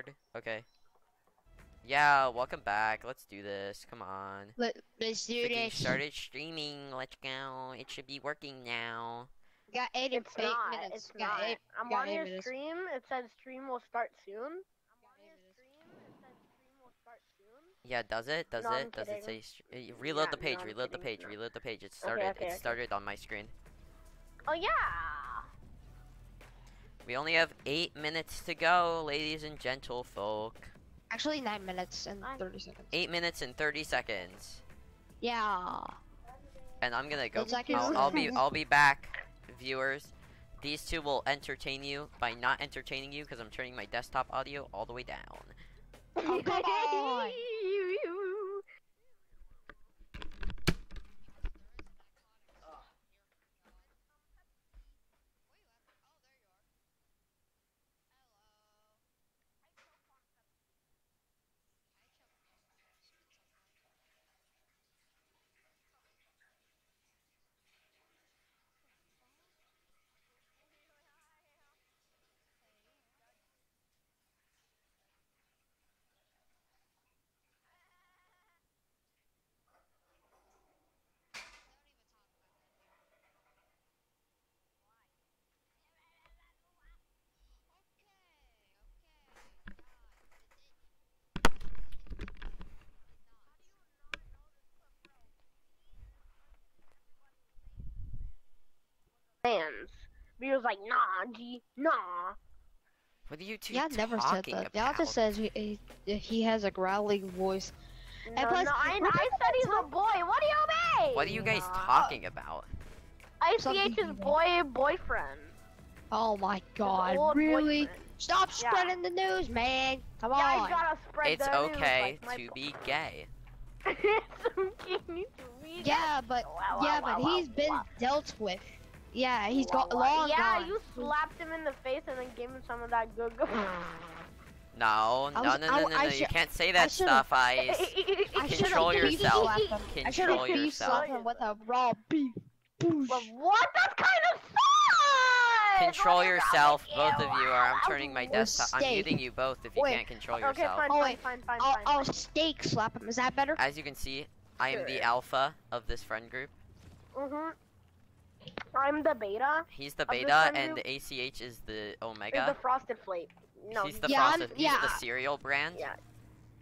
record. Okay. Yeah, welcome back. Let's do this. Come on. Let, let's do Freaking this. started streaming. Let's go. It should be working now. Got eight, It's eight not. minutes. It's got not. Eight, I'm got on eight your minutes. stream. It says stream will start soon. I'm on your stream. It says stream will start soon. Yeah, does it? Does No, I'm it? Does it say? uh, Reload Yeah, the page. no, I'm reload the page. No. Reload the page. It started. okay, it okay. started on my screen. Oh yeah. We only have eight minutes to go, ladies and gentle folk. Actually, nine minutes and thirty seconds. Eight minutes and thirty seconds. Yeah. And I'm gonna go. Eight. I'll, I'll be. I'll be back, viewers. These two will entertain you by not entertaining you because I'm turning my desktop audio all the way down. Oh, come on. Fans. Views like nah, G, nah. What are you two Yeah, never said that. about? Y'all just says he, he, he has a growling voice. No, plus, no, I, we're I said he's a boy. What do you mean? What are you guys Nah. talking about? ICH's Something- boy boyfriend. Oh my god, really? boyfriend. Stop Yeah. spreading the news, man. Come Yeah, I on. gotta spread It's the news okay like to be gay. it's okay to be Yeah, but Wow, yeah, wow, but wow, he's been wow. dealt with. Yeah, he's got Wow, long Yeah, gone. you slapped him in the face and then gave him some of that good good. No, no, I no, no, I- no, no, I You can't say that should've- stuff, Ice. I should've Control yourself. slapped. I should Control have yourself. slapped him with a raw beef. Boosh. Well, what? That's kind of fun. Control What is wrong yourself, with both of you, or I'm turning my Or desktop. I'm steak. muting you both if you Wait. can't control Okay, yourself. fine, Oh, fine, wait. fine, fine, I'll, fine. I'll steak slap him. Is that better? As you can see, I am the alpha of this friend group. Mhm. I'm the beta. He's the beta, friend and group? ACH is the omega. Is the frosted flake. No. he's the Yeah, I'm- frosted. He's yeah. the cereal brand. Yeah.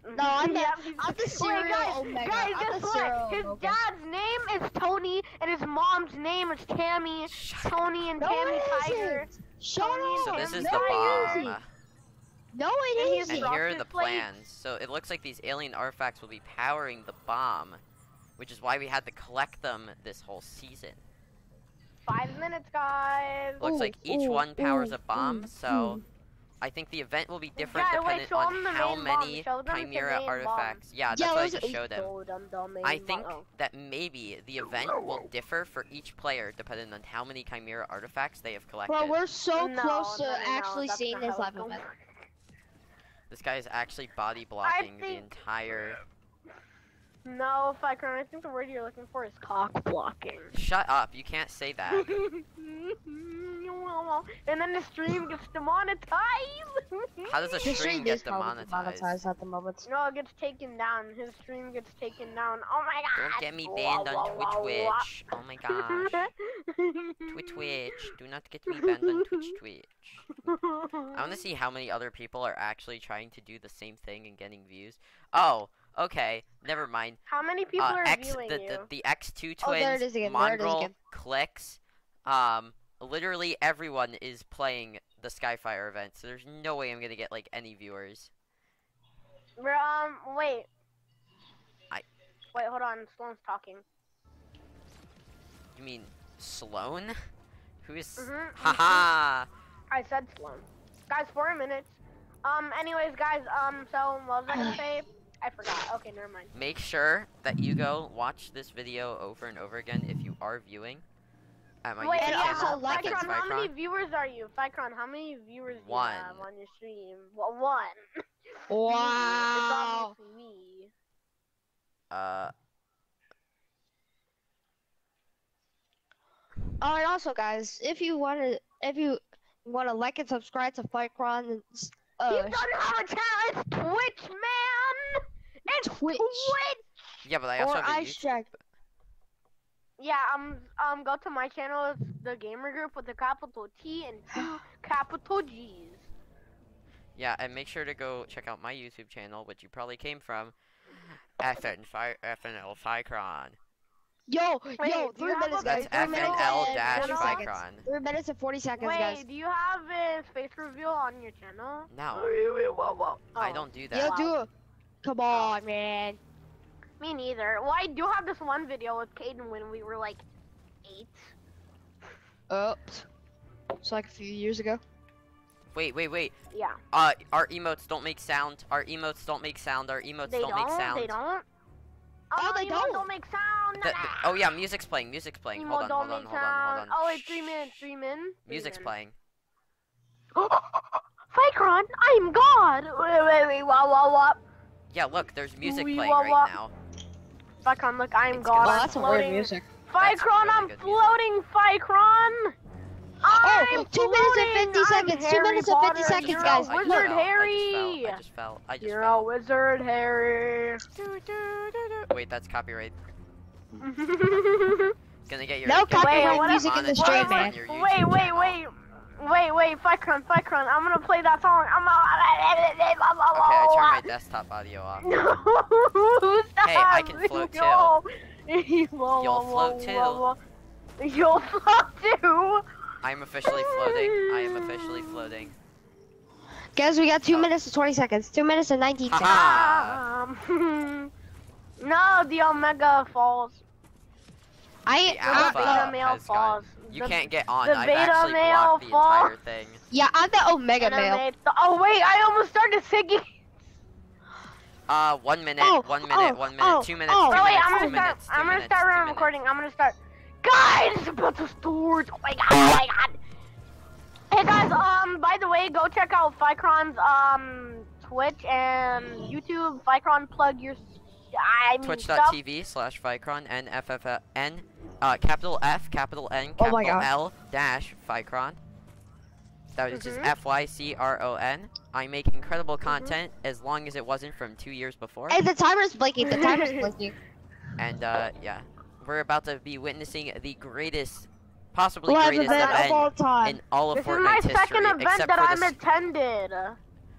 No, I'm mm-hmm. the- Yeah, I'm the Wait, cereal guys, Omega. Guys, I'm guess the what? His Omega. dad's name is Tony, and his mom's name is Tammy. Shut. Tony and No, Tammy it Tiger. isn't. Shut Tony up. So this is No, the bomb. isn't. No, And it And isn't. here are the Flakes. plans. So it looks like these alien artifacts will be powering the bomb, which is why we had to collect them this whole season. Five minutes, guys. Looks Ooh, like each ooh, one powers ooh, a bomb, ooh, so I think the event will be different Yeah, wait, dependent show on 'em the how many Show them the Chimera main artifacts. Yeah, that's Yeah, what I those just are- showed them. Show them I think Oh. that maybe the event will differ for each player depending on how many Chimera artifacts they have collected. Well, we're so No, close to no, no, no, actually that's seeing this how live event. This guy is actually body blocking the think- entire. No, Fycron, I think the word you're looking for is cock blocking. Shut up! You can't say that. and then the stream gets demonetized. How does a His stream get probably demonetized? at the moment. No, it gets taken down. His stream gets taken down. Oh my god! Don't get me banned on Twitch Twitch. Oh my gosh. Twitch Twitch. Do not get me banned on Twitch Twitch. I want to see how many other people are actually trying to do the same thing and getting views. Oh, okay. Never mind. How many people Uh, are X, viewing the, you? the, the X2 Oh, there it twins, is again, there it is Mongrel, again. Clicks, um, literally everyone is playing the Skyfire event, so there's no way I'm gonna get, like, any viewers. Bro, um, wait. I- Wait, hold on. Sloan's talking. You mean Sloan? Who is... Mhm, Haha! I said Sloan. Guys, four minutes. Um, anyways, guys, um, so what was I gonna say? I forgot. Okay, never mind. Make sure that you go watch this video over and over again if you are viewing. At my Wait, YouTube and yeah, channel, also like Mike Fycron, how many viewers are you? Fycron, how many viewers do One. you have on your stream? Well, one. Wow. It's obviously me. Uh, Oh, and also, guys, if you want to, if you want to like and subscribe to Fightcron and, s- Uh, doesn't have a channel. It's Twitch, man. It's Twitch. Twitch. Yeah, but I also or have a Ice YouTube. Yeah, um, um, go to my channel. It's the gamer group with a capital T and two capital G's. Yeah, and make sure to go check out my YouTube channel, which you probably came from. FN Fi FNL Fycron. Yo, Wait, yo, three minutes, a- guys. That's FNL dash 40. Fycron. Three minutes and 40 seconds, Wait, guys. do you have a face reveal on your channel? No, Wait, wait, whoa, whoa. I Oh, don't do Yo, that. do it. Come on, man. Me neither. Well, I do have this one video with Caden when we were like eight. Oops. It's like a few years ago. Wait, wait, wait. Yeah. Uh, our emotes don't make sound. Our emotes don't make sound. Our emotes They don't, don't. make sound. They don't. Oh, they don't. don't make sound. The- the- oh yeah, music's playing. Music's playing. Emo Hold on, hold on, make hold on, hold on. Oh, wait, three minutes, three minutes. three Music's minutes. playing. Fycron, I am God. Wait, wait, wait, wah, wah, wah. Yeah, look, there's music Wee playing wah right wah. now. Fycron, look, I am It's God. good. Oh, I'm that's some weird floating. music. That's Fycron, really I'm good music. floating, Fycron. Oh, I'm Oh, two minutes and floating. 50 I'm seconds, two Harry minutes and 50 Potter. seconds, You're guys. A I wizard fell, Harry. I just fell. I just You're fell. a wizard Harry. Wait, that's copyright. wait, Gonna get your No gonna get copyright your what- music in the stream, on man. your wait, YouTube wait, wait. Wait, wait, Fycron, Fycron, I'm gonna play that song. I'm Okay, I turned my desktop audio off. No, Hey, I can float too. You'll You'll float too. You'll float too. I'm officially floating. I am officially floating. Guys, we got two Oh. minutes and 20 seconds. Two minutes and 19 seconds. Um, no, the Omega falls. I, The I, alpha beta male has falls. gone. You The- can't get on. the I've beta actually male blocked the entire thing. yeah, I'm the Omega and male. the- oh wait, I almost started singing. Uh, one minute, Oh, one minute, oh, one minute, oh, two minutes, oh. two Oh wait, minutes, I'm two gonna start. minutes, two I'm gonna start minutes. recording. I'm gonna start. Guys, it's about to start. Oh my god! Oh my god! Hey guys, um, by the way, go check out Fycron's um Twitch and YouTube. Fycron, plug your. I mean. Twitch.tv slash Fycron NFFN, uh, capital F, capital N, Oh capital God. L, dash Fycron. That is just Mhm. F Y C R O N. I make incredible Mm-hmm. content as long as it wasn't from two years before. Hey, the timer's blinking. The timer's blinking. And, uh, yeah. We're about to be witnessing the greatest, possibly Live greatest event of all time. in all of This is Fortnite's my history. second event that I'm attended.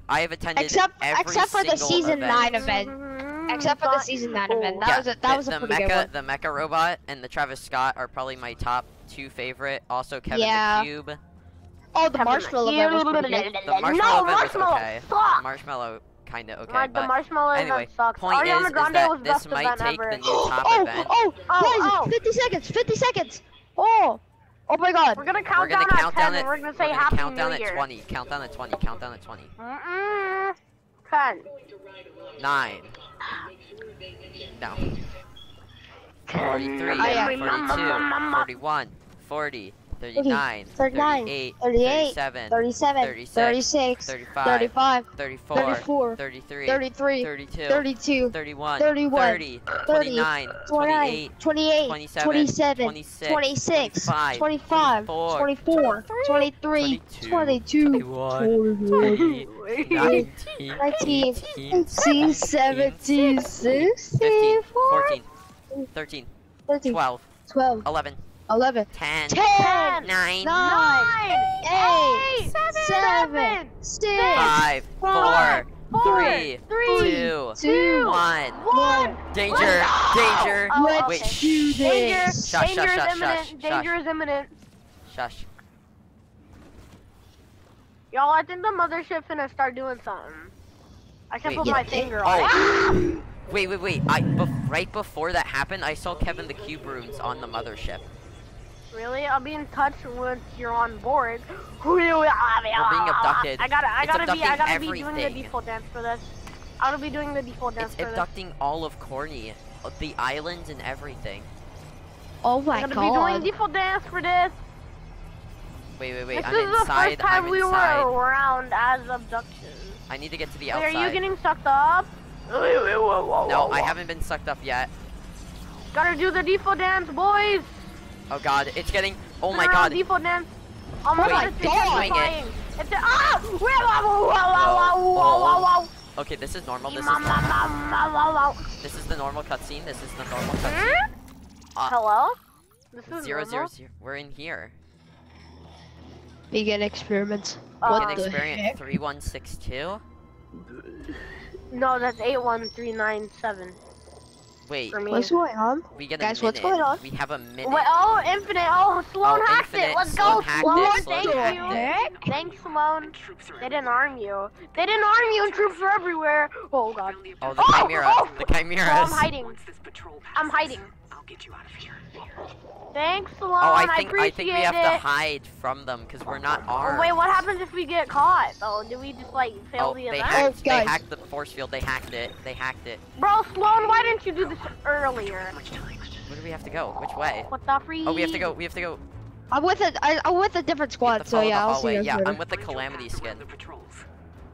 I have attended Except- every except for the season event. nine event. Mhm, Mm, Except for the season 9 event. That yeah, was a, that the, was a the pretty mecha, good one. the mecha robot and the Travis Scott are probably my top two favorite. Also, Kevin Yeah. the Cube. Oh, the Kevin marshmallow event was pretty good. The marshmallow no, event was marshmallow okay. sucks. Marshmallow, kinda okay, Mar- the but marshmallow anyway, event sucks. point Ariana is, is that was this might take ever. the new top oh, event. oh, Oh, guys, oh. 50 seconds, 50 seconds. Oh, oh my god. We're gonna We're count gonna down count at 10 down at we're gonna we're say gonna Happy count down New at Year. 20. Count down at 20. Count down at 20. Mm-mm. 10. Nine. No. 43, Oh, yeah. 42, 41, 40, 39, 39, 38, 38, 37, 37, 36, 36, 35, 35, 34, 34, 33, 33, 32, 32, 31, 31, 30, 29, 29, 28, 28, 27, 27, 26, 26, 25, 25, 24, 24, 23, 22, 22, 21, 20, 19, 19, 18, 18, 17, 16, 15, 14, 13, 13, 12, 12, 11, 11, 10, 10, 9, 9, 8, 7, 7, 6, 5, 4, five, 3, three, 2, 2, 1. 1. Danger! Let's! Danger! Oh, Let's Wait, okay. do Danger! Shush, danger shush, is shush, imminent! shush, danger is imminent! Shush. Y'all, I think the mothership finna start doing something. I can Wait, put yeah, my it- finger oh. on it. Wait, wait, wait. I bef- right before that happened, I saw Kevin the Cube runes on the mothership. Really? I'll be in touch once you're on board. We're being abducted. I gotta, I It's gotta be, I gotta be doing the everything. default dance for this. I gotta be doing the default dance It's for this. abducting all of Corny, uh, the islands and everything. Oh my god. I gotta be doing god. default dance for this. Wait, wait, wait. this I'm is the inside. first time I'm we inside. were around as abductions. I need to get to the Wait, outside. are you getting sucked up? No, I haven't been sucked up yet. Gotta do the default dance, boys. Oh god, it's getting. Oh my god. Default dance. Oh my Wait, god, it's it's doing it. It's ah! Whoa, whoa, whoa, whoa, whoa, whoa, whoa, whoa. Okay, this is normal. This is Ma, ma, ma, ma, ma, ma. this is the normal cutscene. This is the normal cutscene. Hmm? Uh, Hello? This is Zero zero normal? zero. We're in here. Begin experiments. Uh, what Can the heck? three one six two. No, that's 81397 Wait, for me. What's going on? we get a guys, minute. what's going on? We have a minute. Wait, oh, Infinite. Oh, Sloan Oh, hacked Infinite. it. Let's Sloan go, hacked Sloan. it. Sloan Thank hacked you. it. Thanks, Sloan. They didn't arm you. They didn't arm you and troops are everywhere. Oh, God. Oh, the Oh, chimera. oh! oh. The Oh. I'm hiding. Once this patrol I'm hiding. I'll get you out of here. Thanks, Sloan. Oh, I think appreciate I think we have to hide from them because we're not armed. Oh, wait, what happens if we get caught, though? Do we just, like, fail Oh, the they event? hacked. Oh, they hacked the force field. They hacked it. They hacked it. Bro, Sloan, why didn't you do this earlier? How much? Where do we have to go? Which way? What the freak? Oh, we have to go. We have to go. I'm with a I, I'm with a different squad, so yeah, I'll see you Yeah, later. I'm with the calamity skin. around the.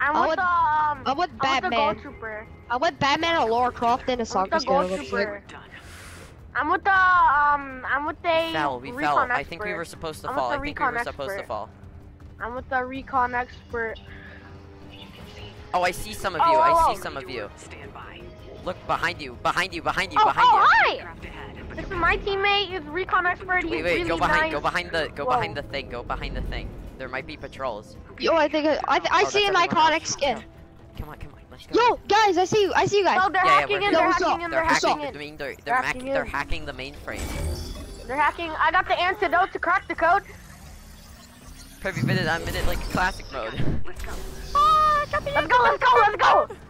I'm I with would- the, um... I'm with I'm with the Batman. Gold Trooper. I'm with Batman and Lara Croft in a I'm with soccer the skin. Gold looks like. Trooper. Done. I'm with the, um... I'm with the We fell. We recon fell. I think we were supposed to I'm fall. I think we recon were supposed to fall. I'm with the recon expert. Oh, I see some of Oh, you. oh, I oh. see some of you. Stand by. Look behind you. Behind you. Behind you. Oh, Behind oh, you. hi! This is my teammate. He's recon expert. He's Wait, wait. really Go behind. nice. Go behind the. Go Whoa. behind the thing. Go behind the thing. There might be patrols. Yo, I think I I, I Oh, see an iconic else. skin. Come on. Come on. Let's go. Yo, guys, I see you. I see you guys. Oh, they're Yeah, yeah, hacking we're in. They're Yo, hacking up? in. They're They're hacking hacking. in. They're They're they're, hack, hacking they're hacking the mainframe. They're hacking. I got the antidote to crack the code. Every minute I'm in it like classic mode. Let's go. Let's go. Let's go. Let's go. If you get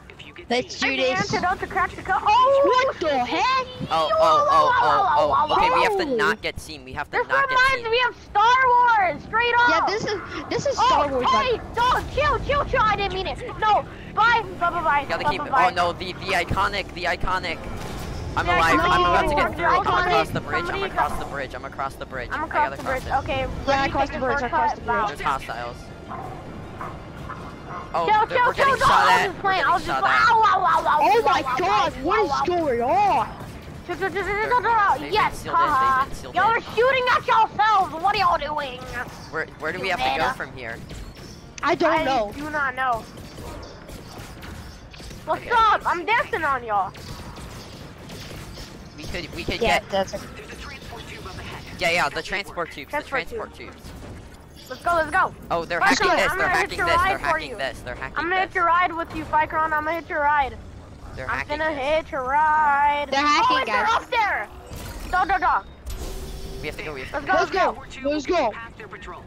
Let's do this. antidote to crack the code. Oh, What the heck? Oh, oh, oh, oh, oh. Okay, we have to not get seen. We have to This not get seen. This reminds me of Star Wars. Straight up. Yeah, this is this is Oh, Star Wars. hey, like- don't chill, chill, chill. I didn't mean it. No, bye, bye, bye, bye. You gotta bye, keep. bye, bye. Oh no, the the iconic, the iconic. I'm The alive. I'm about to get through. I'm Iconic. across the bridge. I'm across the bridge. I'm across the bridge. I'm across the bridge. Okay. Yeah, let I crossed the bridge, I crossed the bridge. There's hostiles. Oh, Chill, they're- chill, we're getting chill. shot I at. was just We're playing. I getting was just shot playing. Ow, ow, ow, ow, Oh ow, my ow, God! ow, What ow, is ow, going on? Yes, sealed in, they've haha. Uh-huh. Y'all are shooting at yourselves. What are y'all doing? Where where do we have to go from here? I don't I know. do not know. What's Okay. up? I'm dancing on y'all. We could we could Yeah, get. that's a, there's a transport tube up ahead. Yeah, yeah. The transport tubes. The Transport transport tubes. Let's go, let's go. Oh, they're Fuck hacking this. They're hacking this. They're hacking this. They're hacking I'm gonna hit your ride with you, Fycron. I'm gonna hit your ride. They're I'm hacking gonna this. hit your ride. They're hacking, oh, wait, they're guys. up there. Da da da. We have to go. We have to Let's go. go. Let's go. Let's go. past their patrols.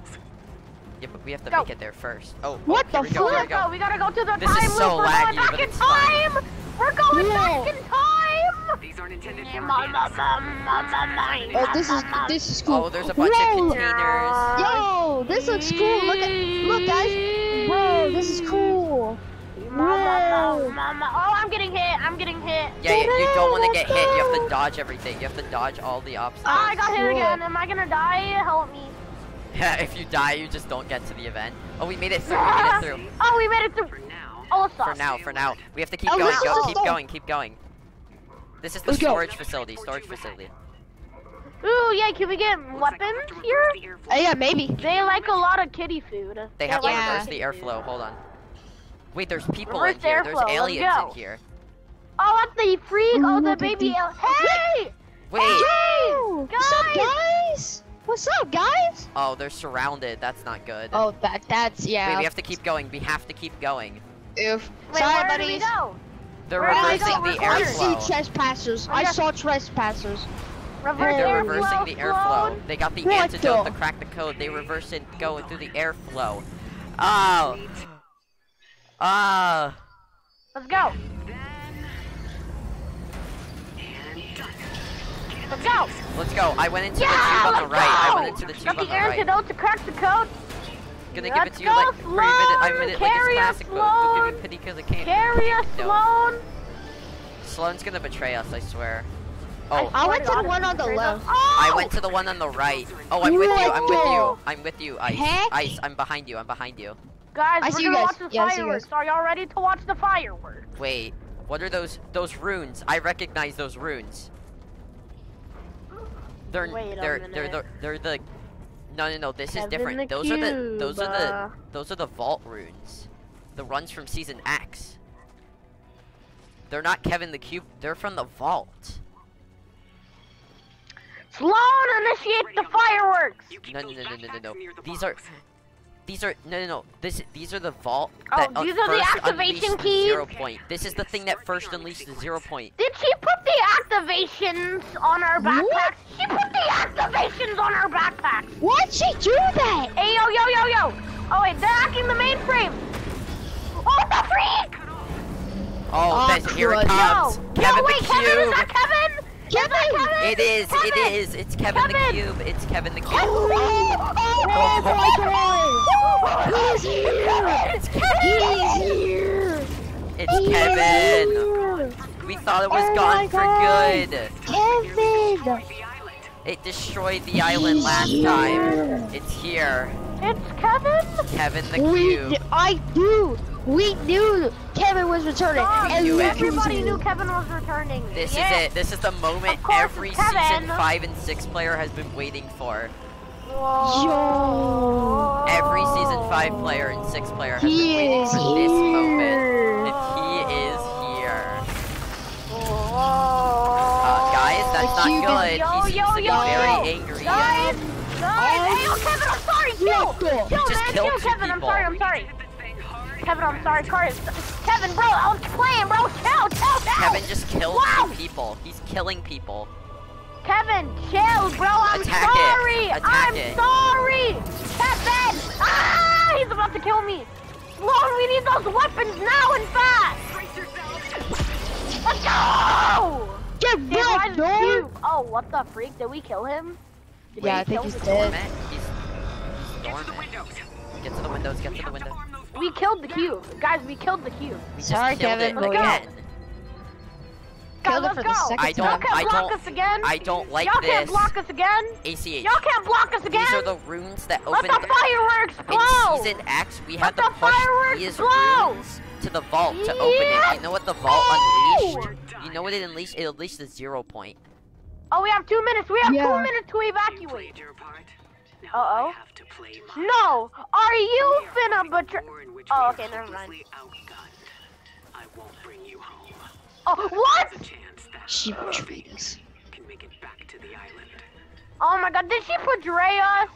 Yeah, but we have to Go. make it there first. Oh, What oh, here the we go, we go. go. We gotta go to the This is time so loop. We're laggy, going back but in it's fine. time. We're going Whoa. back oh, this is this is cool. Oh, there's a bunch Whoa. of containers. Yo, this looks cool. Look at look, guys. Bro, this is cool. Whoa. ma- ma- Oh, I'm getting hit. I'm getting hit. Yeah, yeah, you don't want to Let's get hit. You have to dodge everything. You have to dodge all the obstacles. Ah, I got hit Whoa. again. Am I gonna die? Help me. Yeah, if you die, you just don't get to the event. Oh, we made it through. We made it through. Oh, we made it through. For now. Oh, For stop. now, for now. We have to keep Oh, going. Go, keep going, keep going. This is the Let's go. storage facility. Storage facility. Ooh, yeah. Can we get Looks like we'll have weapons to here? reverse. Uh, yeah, maybe. They like a lot of kitty food. They They have to like Yeah. reverse the airflow. Hold on. Wait, there's people Reverse in here. There's airflow, let's aliens in here. Oh, that's the freak. Oh, the baby. the- al- Hey! Wait. Yo, What's up, Guys! guys? What's up, guys? Oh, they're surrounded. That's not good. Oh, that that's yeah. Wait, we have to keep going. We have to keep going. If Wait, sorry, where do we go? They're Where do reversing the We're I see trespassers. I saw trespassers. Reverse They're Airflow, reversing the airflow. Sloan. They got the What antidote the- to crack the code. They reverse it going through the airflow. Oh. Ah. Let's go. Let's go. Let's go. I went into Yeah, the tube on the let's right. I went into the tube Got on the the right. antidote to crack the code. Gonna Let's give it to you go, like pretty minute. I Sloan. minute like Carry it's us, classic mode. Don't give Sloan. me pity because I can't. Carry us, No. Sloan. Sloan's gonna betray us. I swear. Oh. I went to the one on the left. Oh! I went to the one on the right. Oh, I'm with you. I'm with you. I'm with you, Ice. heck? Ice, I'm behind you. I'm behind you. Guys, I we're see you gonna guys. watch the Yeah, I see you fireworks. Are y'all ready to watch the fireworks? Wait, what are those those runes? I recognize those runes. They're Wait a they're they're the minute. they're the No, no, no. This is different. the those are the those are the those are the vault runes. The runs from season X. They're not Kevin the Cube. They're from the vault. Sloan, initiate the fireworks. No, no, no, no, no, no, no. These are box. These are no, no, no. This these are the vault Oh, that uh, these are the first activation unleashed the keys? zero point. This is the thing that first unleashed the zero point. Did she put the activations on our backpacks? She put the activations on our backpacks. Why'd she do that? Hey, yo, yo, yo, yo. Oh, wait, they're hacking the mainframe. Oh, the freak! Oh, Oh, this, here it crud. comes. No, Kevin no, wait, the Kevin, is that Kevin? Is that Kevin? It is. Kevin. It is. It's Kevin, the Cube. It's Kevin the Cube. Oh, oh my god! He's here! It's He's Kevin. here! It's He's Kevin. here! We thought it was Oh gone for God. good. Kevin! Destroy the island. It destroyed the island last He's time. It's here. It's Kevin? Kevin the We, Cube. I knew, we knew Kevin was returning. Dog, and knew look it. who's everybody knew Kevin was returning. This Yeah. is it. This is the moment course, every season 5 and 6 player has been waiting for. Whoa. Every season 5 player and 6 player has been waiting is for this moment. here. And he is here. Whoa. Uh, guys, that's not good. Yo, he seems yo, to be yo, very yo. angry. Guys, guys, hey, yo, Kevin, I'm sorry, kill, What the- kill, just man, kill, two Kevin, I'm sorry, I'm sorry. Hit this thing hard. Kevin, I'm sorry, Corey, Kevin, bro, I was playing, bro, chill, chill, chill. Kevin just killed Wow. two people. He's killing people. Kevin, chill, bro, I'm Attack it. sorry, Attack I'm it. sorry. Kevin, ah, he's about to kill me. Sloan, we need those weapons now and fast. Let's go. Get Dude, why back, is dog! Cube- Oh, what the freak? Did we kill him? Did Yeah, I think kill he's dead. He's, he's Get to the dormant. windows. Get to the windows. Get to the windows. Arm those We killed the cube. Guys, we killed the cube. We Sorry, Kevin, it but yeah. again. Guys, Killed it for go. the second I Y'all don't- can't I block don't- us again. I don't like Y'all can't block us again. ACH. Y'all can't block us again. These are the runes that open. Let the fireworks in blow. season X. We Let had to the push fireworks these blow. runes to the vault to open it. You know what the vault Oh. unleashed? You know what it unleashed? It unleashed the zero point. Oh, we have two minutes. We have Yeah. two minutes to evacuate. Uh-oh. Have to play. No, are you We are finna having a betray? war in which Oh, we are okay, never mind. outgunned. I won't bring you home. Oh, what? A chance that She betrayed us. can make it back to the island. Oh my God, did she betray us?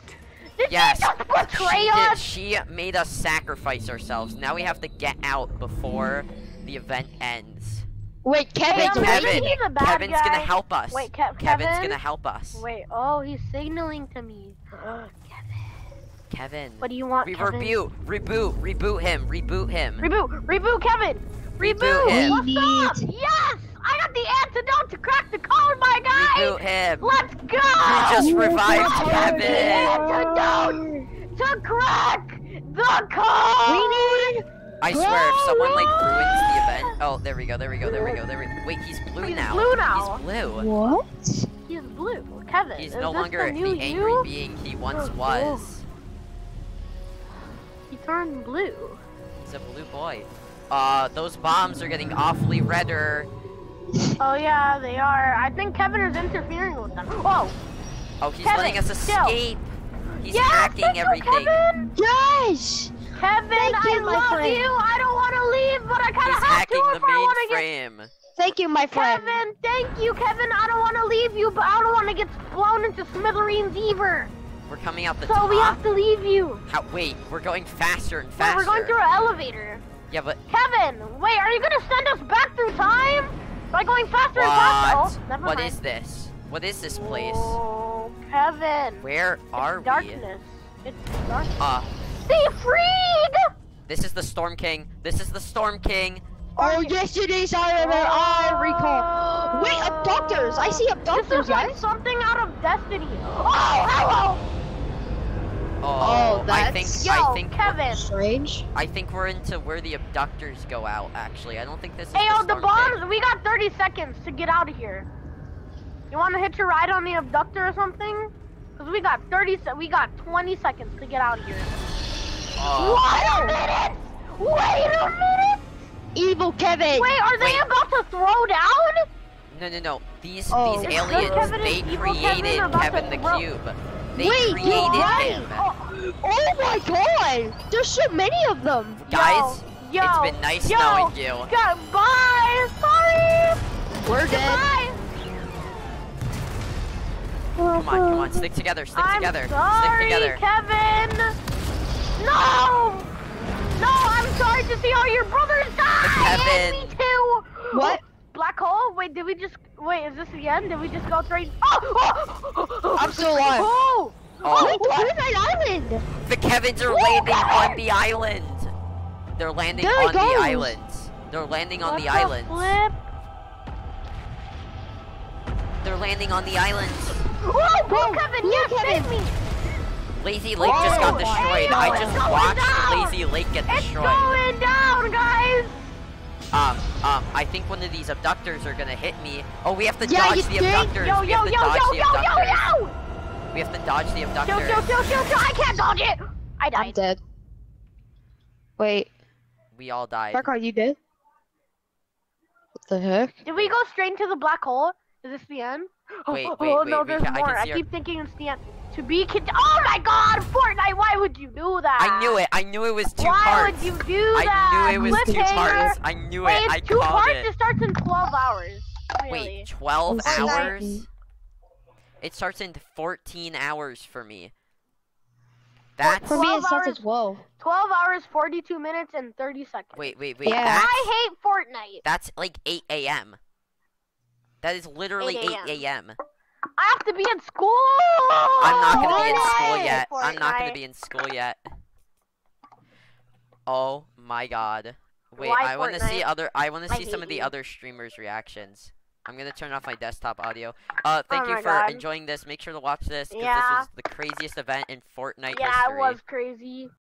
Did Yes. she just betray she us? did. She made us sacrifice ourselves. Now we have to get out before the event ends. Wait, Hey, Kevin, um, wait. maybe he's a bad Kevin's guy. gonna help us. Wait, Kev- Kevin's Kevin? gonna help us. Wait, oh, he's signaling to me. Kevin. Kevin. What do you want, We Kevin? reboot, reboot, reboot him, reboot him. Reboot, reboot, Kevin. Reboot Reboot. him. What's up? Yes, I got the antidote to crack the code, my guy. Reboot him. Let's go. We just revived I got the Kevin. antidote to crack the code. We need. I swear, if someone like ruins the event. Oh, there we go, there we go, there we go, there we go. Wait, he's blue He's now. blue now. He's blue. What? He's blue, Kevin. He's is no this longer the, the, angry you? being he once Oh, was. He turned blue. He's a blue boy. Uh, those bombs are getting awfully redder. Oh yeah, they are. I think Kevin is interfering with them. Whoa. Oh, he's Kevin, letting us chill. escape. He's yes, hacking everything. Kevin. Yes! Kevin, Thank I you, my love friend. you. I don't want to leave, but I kind of have to if I want to get. Thank you, my friend. Kevin, thank you, Kevin. I don't want to leave you, but I don't want to get blown into smithereens either. We're coming out the So top. we have to leave you. How, wait, we're going faster and Wait, faster. we're going through an elevator. Yeah, but Kevin, wait, are you gonna send us back through time by going faster and faster? Oh, never What mind. is this? What is this place? Oh, Kevin. Where are it's we? darkness. It's darkness. Uh, Stay freed! This is the Storm King. This is the Storm King. Oh, yesterday's I remember. I recall. Wait, abductors! I see This abductors, is like guys. something out of Destiny. Oh, hello! Oh, oh I think that's- Yo, I think Kevin. Strange. I think we're into where the abductors go out. Actually, I don't think this is. Hey, the yo, the bombs, King. we got 30 seconds to get out of here. You want to hitch a ride on the abductor or something? Because we got 30 se- we got 20 seconds to get out of here. Oh, Wait a minute! Wait a minute! Evil Kevin. Wait, are they Wait. about to throw down? no, no, no. These Oh. these aliens Kevin they and evil Kevin created Kevin the throw- Cube. They Wait, created you're right. him. Oh, Oh my god! There's so many of them. Guys, yo, it's been nice yo, knowing you. Goodbye. Sorry. We're dead. Goodbye. Come on, come on, stick together, stick I'm together, sorry, stick together. Kevin. No. No, I'm sorry to see all your brothers die. Kevin. And me too. What? Oh, black hole? Wait, did we just wait? Is this the end? Did we just go straight? Oh oh, oh! oh! I'm still alive. Oh! Oh. Wait, where's that island? The Kevins are Oh, landing on the island. They're landing There on the island. They're landing on What the island. Flip? They're landing on the island. Oh, blue Whoa, Kevin, blue yes, Kevin. save me! Lazy Lake just got Oh, destroyed. hell, I just watched down. Lazy Lake get destroyed. It's destroyed. going down, guys! Um, um, I think one of these abductors are gonna hit me. Oh, we have to Yeah, dodge the think? abductors. Yo, we yo, have to yo, dodge yo, the yo, abductors. yo! We have to dodge the abductors. yo, yo, yo, yo, I can't dodge it! I died. I'm dead. Wait, We all died. Fark, are you dead? What the heck? Did we go straight into the black hole? Is this the end? Wait, oh, wait, oh, wait, no, we there's can- I can more. I, see our- keep thinking it's the end. To be con- Oh my god, Fortnite, why would you do that? I knew it. I knew it was two why parts. would you do I that? knew it was two parts. I knew Wait, it. it's I two called parts? it. It starts in 12 hours. Really? Wait, 12 Oh, hours? shit. It starts in 14 hours for me. That's For me, 12 it starts hours. at 12. 12 hours, 42 minutes, and 30 seconds. wait, wait, wait. Yeah. I hate Fortnite. that's like 8 a.m. That is literally 8 8 a.m. I have to be in school. I'm not gonna be in school yet. I'm not gonna be in school yet. Oh my god. Wait, Why I want to see other. I want to I see some of the you. other streamers' reactions. I'm gonna turn off my desktop audio. Uh, thank Oh you for God. enjoying this. Make sure to watch this because Yeah. this was the craziest event in Fortnite Yeah, history. it was crazy.